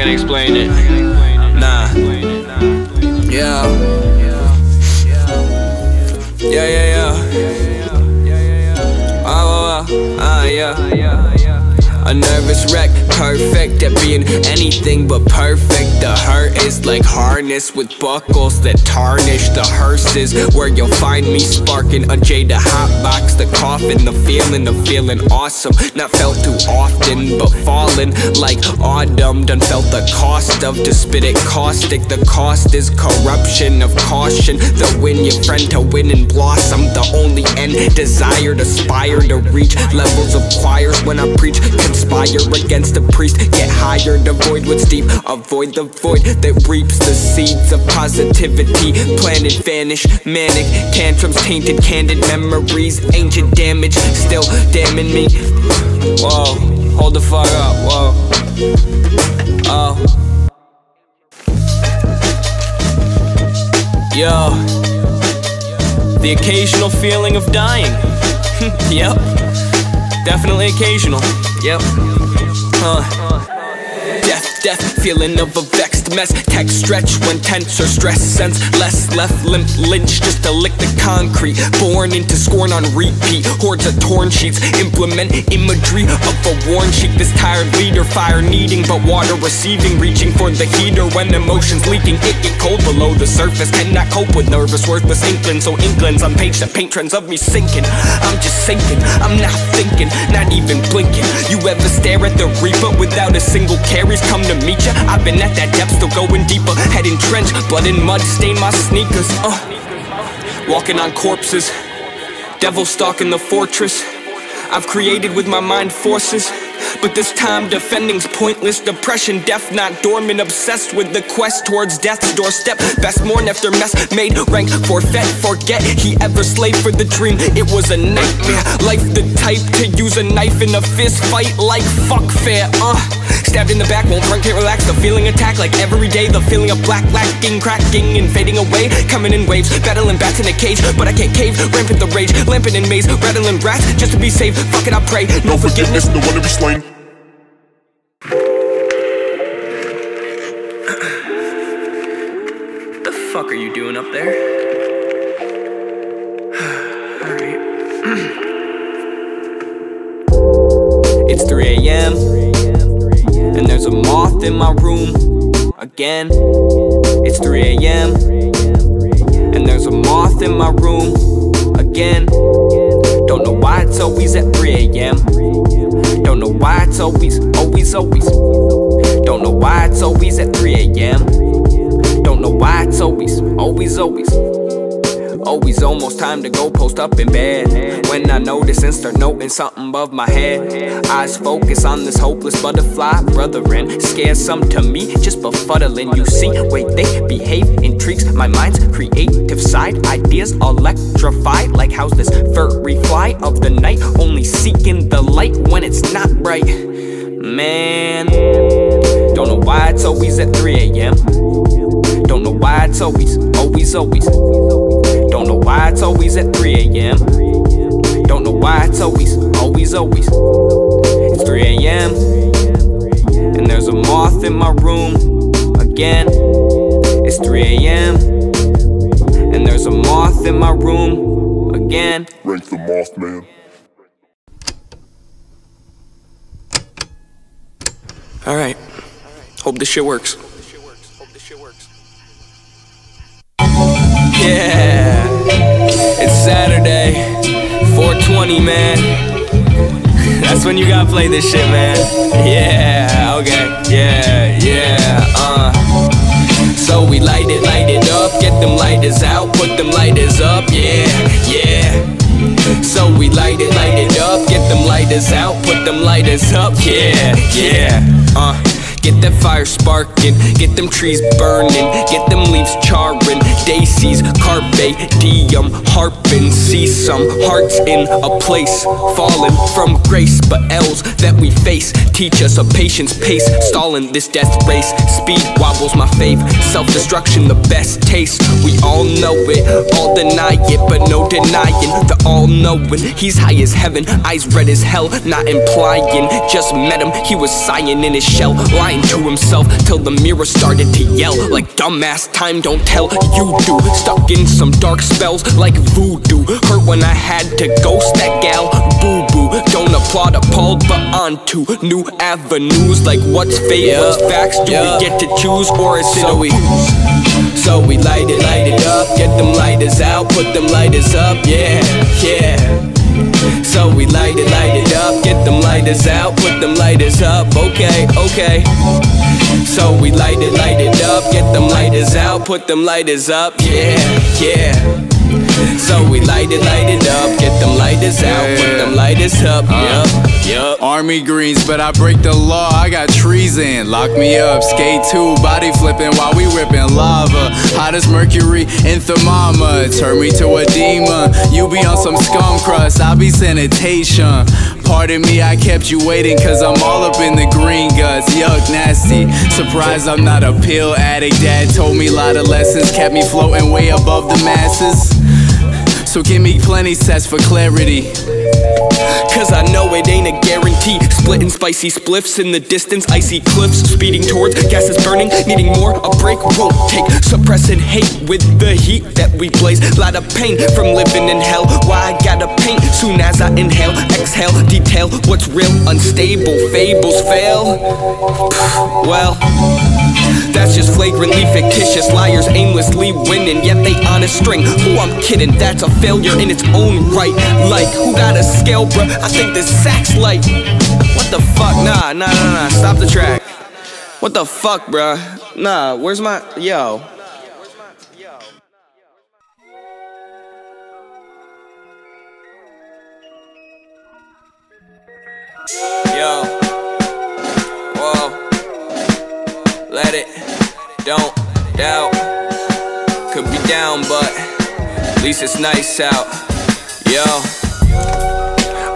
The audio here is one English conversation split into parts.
gotta explain it. Nah. Yeah, perfect at being anything but perfect. The hurt is like harness with buckles that tarnish the hearses. Where you'll find me sparking a Jada hotbox, the coffin, the feeling of feeling awesome. Not felt too often, but falling like autumn. Done felt the cost of to spit it caustic. The cost is corruption of caution. The win your friend to win and blossom. The only end desire to aspire to reach levels of choirs when I preach conspire against the priest. Get higher, avoid what's deep Avoid the void that reaps the seeds of positivity. Planted, vanish, manic Tantrums, tainted, candid memories Ancient damage, still damning me. Whoa, hold the fuck up, whoa. Oh. Yo. The occasional feeling of dying. Yep Definitely occasional. Yep. Huh. Death, feeling of a vexed mess. Text stretch when tense or stress. Sense less left limp lynch just to lick the concrete. Born into scorn on repeat. Hordes of torn sheets implement imagery of a worn sheet. This tired leader, fire needing but water receiving. Reaching for the heater when emotions leaking. It get cold below the surface. Cannot cope with nervous, worthless inkling. So inklings on page that paint trends of me sinking. I'm just sinking. I'm not thinking, not even blinking. You ever stare at the reaper without a single carries come to meet ya? I've been at that depth, still going deeper. Head entrenched, blood and mud stain my sneakers. Uh, walking on corpses, devil stalking the fortress. I've created with my mind forces. But this time defending's pointless Depression, deaf, not dormant Obsessed with the quest towards death's doorstep Best mourn after mess made rank forfeit Forget he ever slaved for the dream It was a nightmare Life the type to use a knife in a fist fight Like fuck fair, uh Stabbed in the back, won't run, can't relax The feeling attack like every day The feeling of black lacking, cracking and fading away Coming in waves, battling bats in a cage But I can't cave, rampant the rage Lamping in maze, rattling rats Just to be safe, fuck it I pray No, No forgiveness, no one to be slain. the fuck are you doing up there? Alright. it's 3 a.m. And there's a moth in my room again. It's 3 a.m. And there's a moth in my room again. Don't know why it's always at 3 a.m. Don't know why it's always, always, always. Don't know why it's always at 3 a.m. Don't know why it's always, always, always. Always almost time to go post up in bed. When I notice and start noting something above my head. Eyes focus on this hopeless butterfly, brethren. Scares some to me, just befuddling. You see, way they behave intrigues my mind's creative side. Ideas electrified, like how's this furry fly of the night? Only seeking the light when it's not bright. Man, don't know why it's always at 3 a.m. Don't know why it's always, always, always. Don't know why it's always at 3 a.m. Don't know why it's always, always, always. It's 3 a.m. And there's a moth in my room again. It's 3 a.m. And there's a moth in my room again. Raynk the Mothman. Alright. Hope this shit works. Yeah. It's Saturday. 420, man. That's when you gotta play this shit, man. Yeah, okay. Yeah, yeah, uh. So we light it, light it up, get them lighters out, put them lighters up, yeah, yeah. So we light it, light it up, get them lighters out, put them lighters up, yeah, yeah, uh. Get that fire sparking, get them trees burning, get them leaves charring, daisies, carpe diem, harping, see some hearts in a place, falling from grace, but L's that we face teach us a patience pace, stalling this death race, speed wobbles my faith, self-destruction the best taste, we all know it, all deny it, but no denying the all-knowing, he's high as heaven, eyes red as hell, not implying, just met him, he was sighing in his shell, lying lying to himself till the mirror started to yell like dumbass time don't tell you do. Stuck in some dark spells like voodoo. Hurt when I had to ghost that gal. Boo boo don't applaud appalled but on to new avenues. Like what's fate? What's facts do we get to choose or is it So a we- So we light it, light it up, get them lighters out, put them lighters up, yeah, yeah. Okay. So we light it, light it up, get them lighters out, put them lighters up, yeah, yeah. So we light it, light it up, get them lighters out, put them lighters up, uh, yup, yup. Army greens, but I break the law. I got treason. Lock me up, skate two, body flipping while we ripping lava. Hot as mercury in thermometer. Turn me to a demon. You be on some scum crust, I be sanitation. Pardon me, I kept you waiting, cause I'm all up in the green guts. Yuck, nasty. Surprised I'm not a pill addict. Dad told me a lot of lessons, kept me floating way above the masses. So give me plenty sets for clarity. Cause I know it ain't a guarantee. Splitting spicy spliffs in the distance, icy cliffs speeding towards gas is burning, needing more. A break won't take. Suppressing hate with the heat that we blaze. Lot of pain from living in hell. Why I gotta paint soon as I inhale, exhale, detail what's real, unstable. Fables fail. Well. That's just flagrantly fictitious liars aimlessly winning, yet they on a string. Who I'm kidding, that's a failure in its own right. Like, who got a scale, bruh? I think this sax light. What the fuck? Nah, nah, nah, nah, stop the track. What the fuck, bruh? Nah, where's my. Yo. Yo. Whoa. Let it, don't doubt. Could be down, but at least it's nice out. Yo.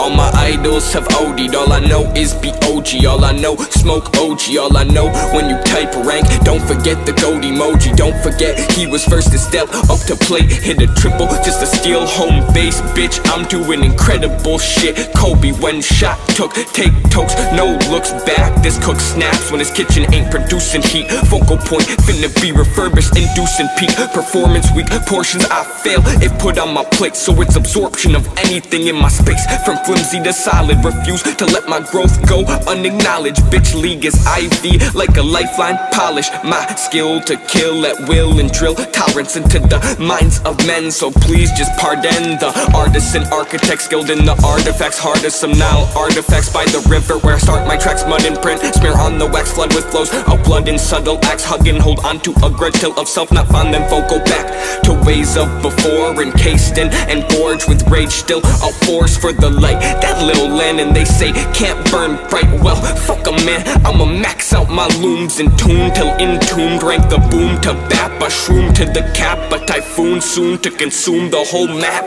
All my idols have OD'd, all I know is BOG All I know, smoke OG All I know, when you type Raynk Don't forget the gold emoji. Don't forget, he was first to step up to plate. Hit a triple, just to steal home base Bitch, I'm doing incredible shit. Kobe when shot took, take tokes. No looks back, this cook snaps When his kitchen ain't producing heat. Focal point, finna be refurbished Inducing peak, performance weak Portions I fail, if put on my plate. So it's absorption of anything in my space From flimsy to solid Refuse to let my growth go unacknowledged. Bitch league is IV like a lifeline Polish. My skill to kill at will And drill tolerance into the minds of men. So please just pardon the artists and architects Skilled in the artifacts. Hard as some Nile artifacts By the river where I start my tracks. Mud and print, smear on the wax Flood with flows of blood and subtle acts. Hug and hold on to a grudge till of self Not find them vocal back to ways of before. Encased in and gorged with rage Still a force for the light That little Lennon they say can't burn bright Well, fuck 'em man, I'ma max out my looms In tune till entombed Rank the boom to bap A shroom to the cap. A typhoon soon to consume the whole map.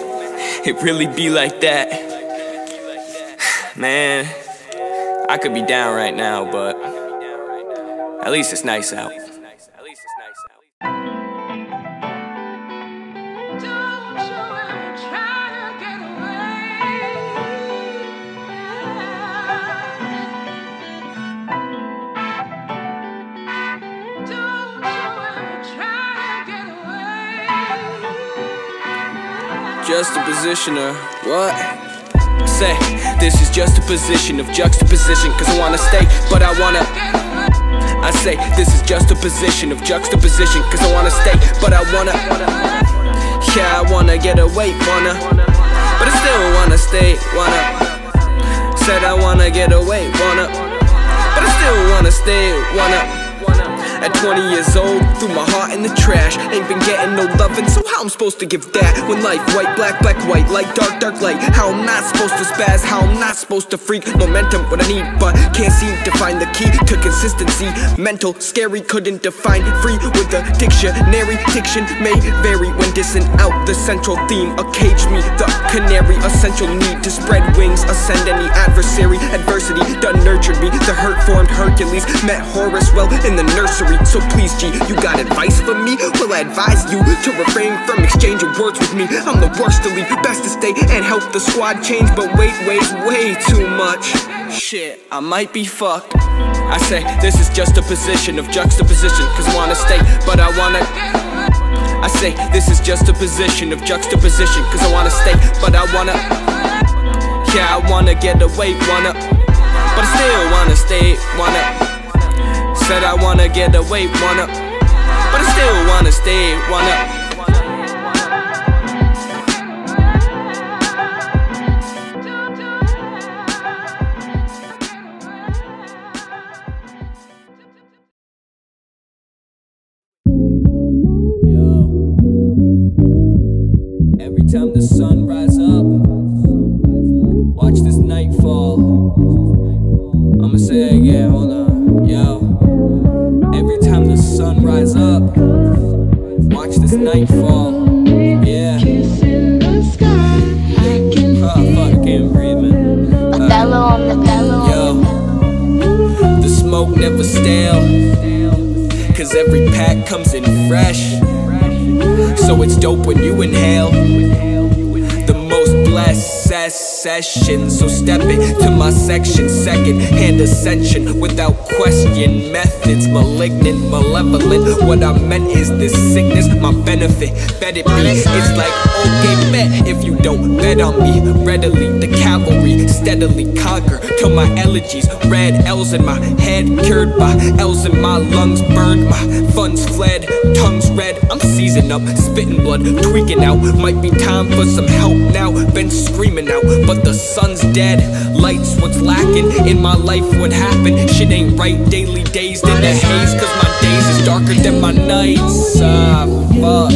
It really be like that. Man, I could be down right now, but at least it's nice out. Just a position of what? Say, this is just a position of juxtaposition. Cause I wanna stay, but I wanna. I say, this is just a position of juxtaposition. Cause I wanna stay, but I wanna. Yeah, I wanna get away, wanna. But I still wanna stay, wanna. Said I wanna get away, wanna. But I still wanna stay, wanna. At 20 years old, threw my heart in the trash. Ain't been getting no loving, so how I'm supposed to give that? When life white, black, black, white, light, dark, dark, light. How I'm not supposed to spaz, how I'm not supposed to freak. Momentum, what I need, but can't seem to find the key to consistency. Mental, scary, couldn't define. Free with the dictionary, diction may vary when dissing out the central theme. A cage me, the canary, essential need to spread wings, ascend any adversary. Adversity done nurtured me. The hurt formed Hercules met Horace well in the nursery. So please, G, you got advice for me? Well, I advise you to refrain from exchanging words with me. I'm the worst to leave, best to stay and help the squad change. But wait, weighs way too much. Shit, I might be fucked. I say this is just a position of juxtaposition. Cause wanna stay, but I wanna. I say this is just a position of juxtaposition. Cause I wanna stay, but I wanna. Yeah, I wanna get away, wanna. But I still wanna stay, wanna. Said I wanna get away, wanna. But I still wanna stay, wanna. Fuck, I can't breathe, man. Othello on the bellow. Yo, the smoke never stale. Cause every pack comes in fresh. So it's dope when you inhale. The most blessed session. So step it to my section. Second hand ascension without question. Methods malignant, malevolent. What I meant is this sickness, my benefit. Bet it be. It's like okay, bet if you don't bet on me. Readily, the cavalry steadily conquer till my elegies. Red L's in my head, cured by L's in my lungs, burned. My funds fled, tongues red. I'm seasoned up, spitting blood, tweaking out. Might be time for some help now. Been screaming out, but the sun's dead. Lights, what's lacking in my life? What happened? Shit ain't right. Daily dazed in the haze, cause my days is darker than my nights. Ah, fuck.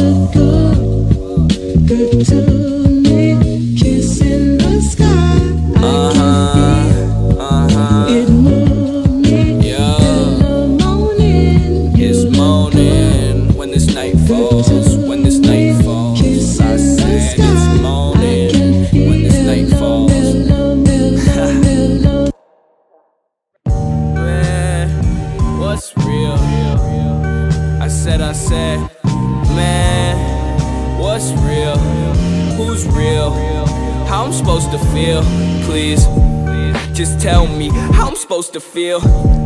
Supposed to feel.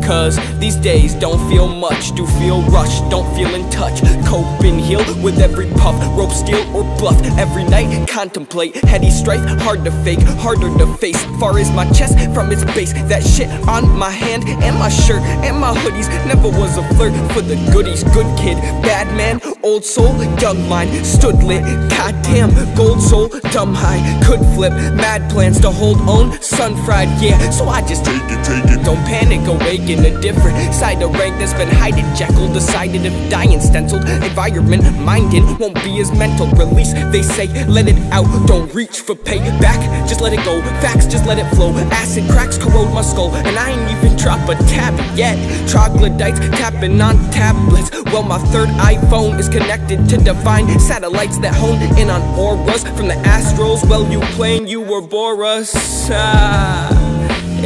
Cause these days don't feel much, do feel rushed, don't feel in touch. Cope and heal with every puff, rope, steel, or bluff. Every night, contemplate heady strife, hard to fake, harder to face. Far as my chest from its base, that shit on my hand and my shirt and my hoodies never was a flirt for the goodies. Good kid, bad man, old soul, young mind, stood lit. Goddamn, gold soul, dumb high, could flip. Mad plans to hold own, sun fried, yeah. So I just Take it, take it. Don't panic, awaken a different side of Raynk that's been hiding. Jekyll decided if dying stenciled environment minding won't be as mental. Release, they say, let it out. Don't reach for payback, just let it go. Facts, just let it flow. Acid cracks corrode my skull, and I ain't even drop a tab yet. Troglodytes tapping on tablets. Well, my third iPhone is connected to divine satellites that hone in on auras from the Astros. Well, you playing, you were Boris. Ah.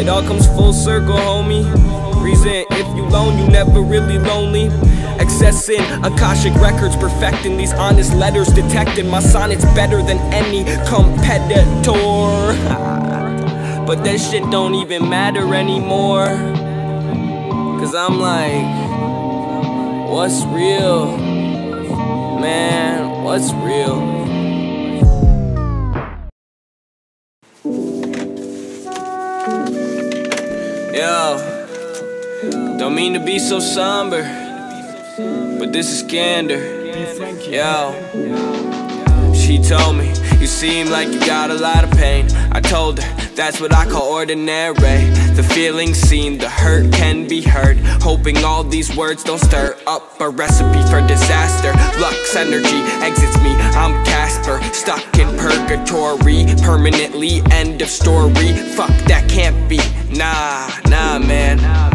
It all comes full circle, homie. Reason if you lone, you never really lonely. Accessing Akashic records, perfecting these honest letters, detecting my sonnets better than any competitor. but that shit don't even matter anymore. Cause I'm like, what's real? Man, what's real? Mean to be so somber, but this is candor. Yo, she told me, you seem like you got a lot of pain. I told her, that's what I call ordinary. The feelings seen, the hurt can be heard. Hoping all these words don't stir up a recipe for disaster. Lux energy exits me, I'm Casper. Stuck in purgatory, permanently. End of story. Fuck, that can't be. Nah, nah, man.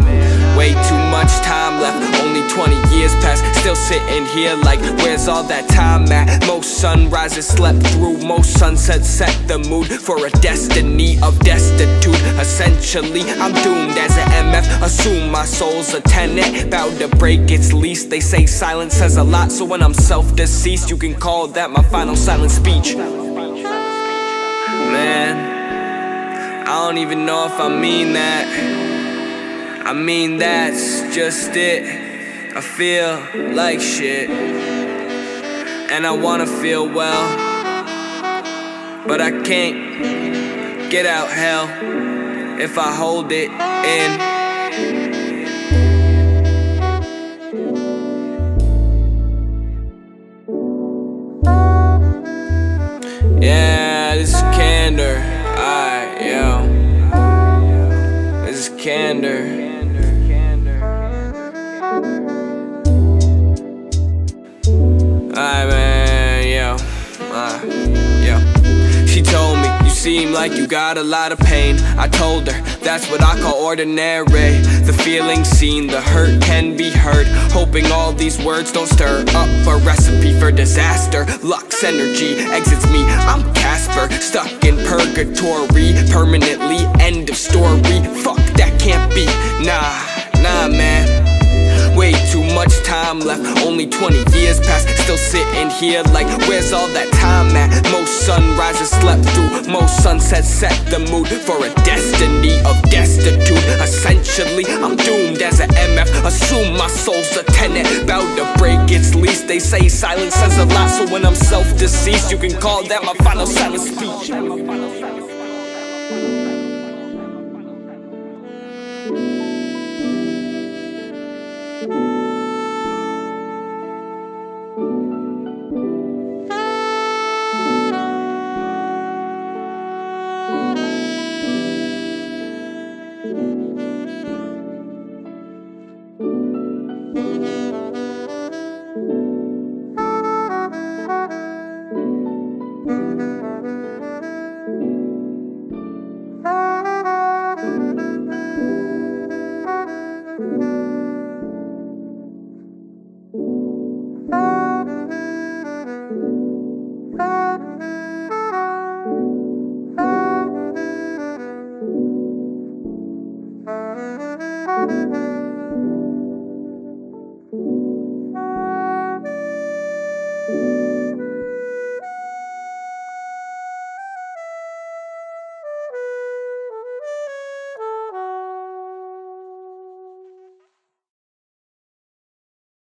Way too much time left, only 20 years past. Still sitting here like, where's all that time at? Most sunrises slept through, most sunsets set the mood for a destiny of destitute. Essentially, I'm doomed as an MF. Assume my soul's a tenant, bound to break its lease. They say silence says a lot, so when I'm self deceased, you can call that my final silent speech. Man, I don't even know if I mean that. I mean, that's just it. I feel like shit. And I wanna feel well. But I can't get out hell if I hold it in. Yeah, this is candor. This is candor. Seem like you got a lot of pain. I told her, that's what I call ordinary. The feeling seen, the hurt can be heard. Hoping all these words don't stir up a recipe for disaster. Lux energy exits me, I'm Casper. Stuck in purgatory, permanently. End of story. Fuck, that can't be. Nah, nah, man. Time left, only 20 years past. Still sitting here like, where's all that time at? Most sunrises slept through, most sunsets set the mood for a destiny of destitute. Essentially, I'm doomed as an MF. Assume my soul's a tenant, bound to break its lease. They say silence says a lot, so when I'm self deceased, you can call that my final silent speech.